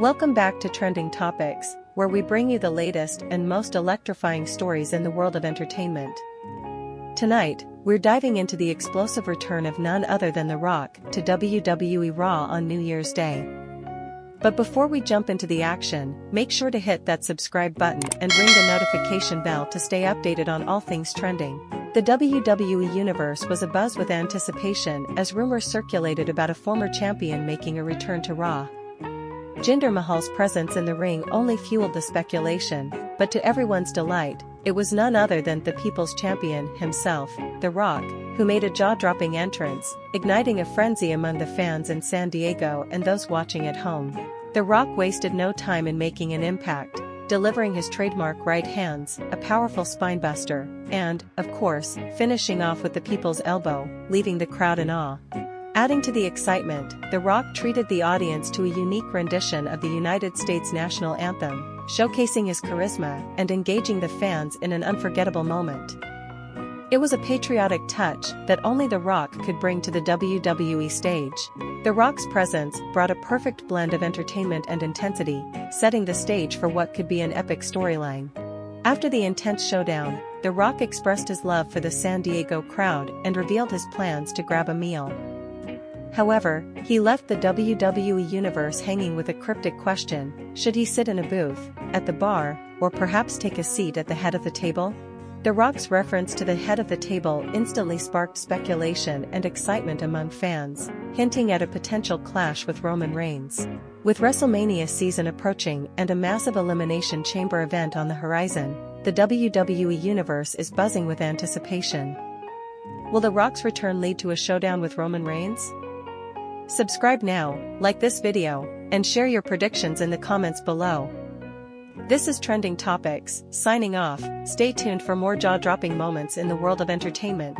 Welcome back to Trending Topics, where we bring you the latest and most electrifying stories in the world of entertainment. Tonight, we're diving into the explosive return of none other than The Rock to WWE Raw on New Year's Day. But before we jump into the action, make sure to hit that subscribe button and ring the notification bell to stay updated on all things trending. The WWE Universe was abuzz with anticipation as rumors circulated about a former champion making a return to Raw. Jinder Mahal's presence in the ring only fueled the speculation, but to everyone's delight, it was none other than the People's Champion himself, The Rock, who made a jaw-dropping entrance, igniting a frenzy among the fans in San Diego and those watching at home. The Rock wasted no time in making an impact, delivering his trademark right hands, a powerful spinebuster, and, of course, finishing off with the people's elbow, leaving the crowd in awe. Adding to the excitement, The Rock treated the audience to a unique rendition of the United States national anthem, showcasing his charisma and engaging the fans in an unforgettable moment. It was a patriotic touch that only The Rock could bring to the WWE stage. The Rock's presence brought a perfect blend of entertainment and intensity, setting the stage for what could be an epic storyline. After the intense showdown, The Rock expressed his love for the San Diego crowd and revealed his plans to grab a meal. However, he left the WWE Universe hanging with a cryptic question, should he sit in a booth, at the bar, or perhaps take a seat at the head of the table? The Rock's reference to the head of the table instantly sparked speculation and excitement among fans, hinting at a potential clash with Roman Reigns. With WrestleMania season approaching and a massive Elimination Chamber event on the horizon, the WWE Universe is buzzing with anticipation. Will The Rock's return lead to a showdown with Roman Reigns? Subscribe now, like this video, and share your predictions in the comments below. This is Trending Topics, signing off, stay tuned for more jaw-dropping moments in the world of entertainment.